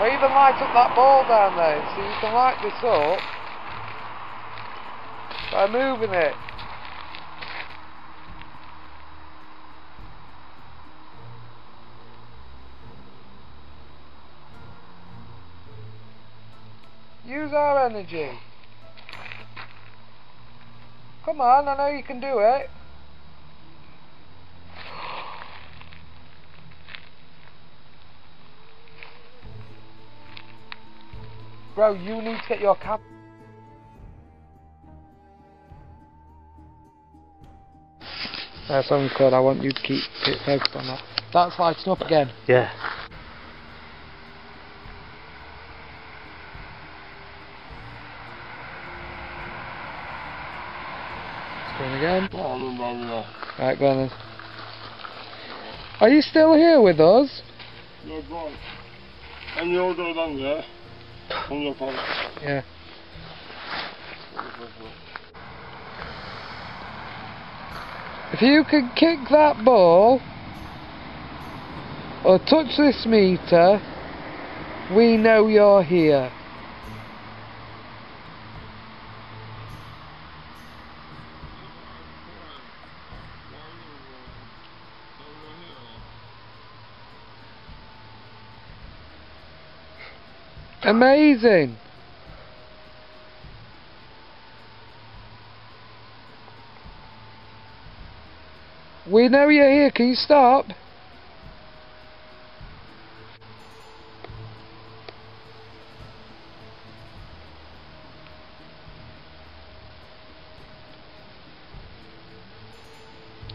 Or even light up that ball down there. So you can light this up by moving it. Use our energy. Come on, I know you can do it. Bro, you need to get your cap. That's something called I want you to keep keep focused on that. That's lighting up again. Yeah. It's again. Right, go on then. Are you still here with us? No, right. And the order along Yeah. If you can kick that ball or touch this meter, we know you're here. Amazing. We know you're here. Can you stop? Do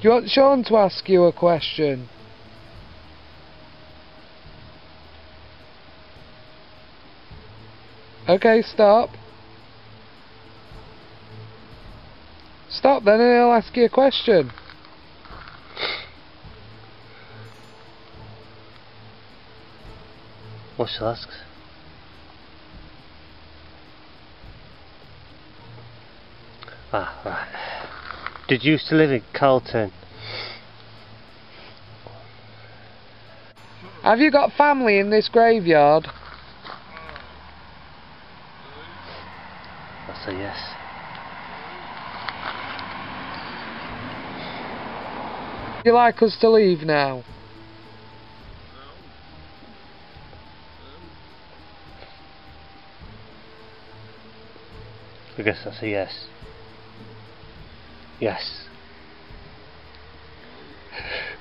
you want Sean to ask you a question? Okay, stop. Stop then and he'll ask you a question. What shall I ask? Ah, right. Did you used to live in Carlton? Have you got family in this graveyard? I say yes. Would you like us to leave now? I guess that's a yes. Yes.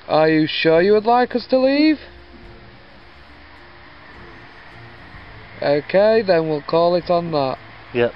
Are you sure you would like us to leave? Okay, then we'll call it on that. Yep.